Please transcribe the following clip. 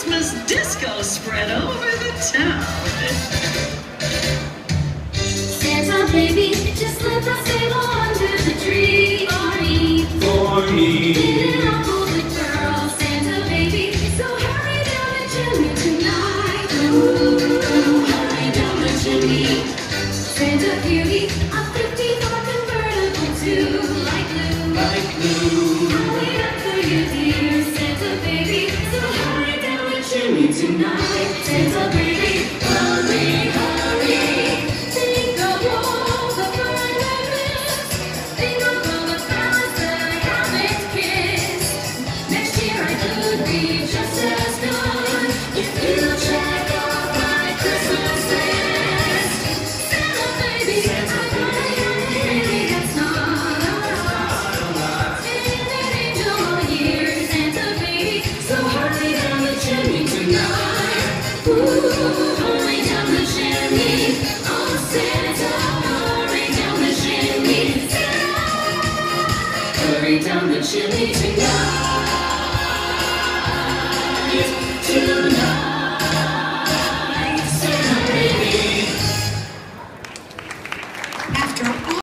Christmas disco spread over the town. Santa baby, just let us stay under the tree for me. For me. Little Uncle the girl, Santa baby, so hurry down the chimney tonight. Ooh, hurry down the chimney. Santa cutie, a 54 convertible to tonight. Santa baby, down the chimney. Oh,